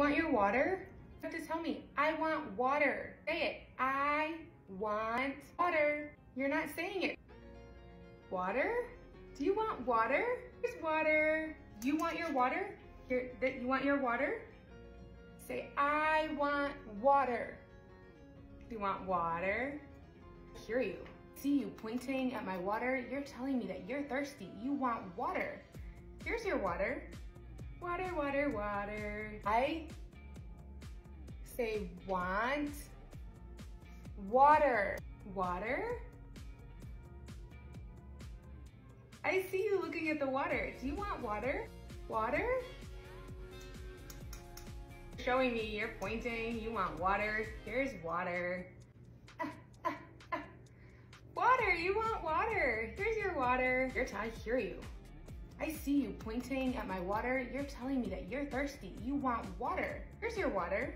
Want your water? You have to tell me, I want water. Say it, I want water. You're not saying it. Water? Do you want water? Here's water. You want your water? Here, that you want your water? Say, I want water. Do you want water? I hear you. See you pointing at my water. You're telling me that you're thirsty. You want water. Here's your water. Water, water, water. I say want water. Water? I see you looking at the water. Do you want water? Water? Showing me, you're pointing, you want water. Here's water. Water, you want water. Here's your water. Your I hear you. I see you pointing at my water. You're telling me that you're thirsty. You want water. Here's your water.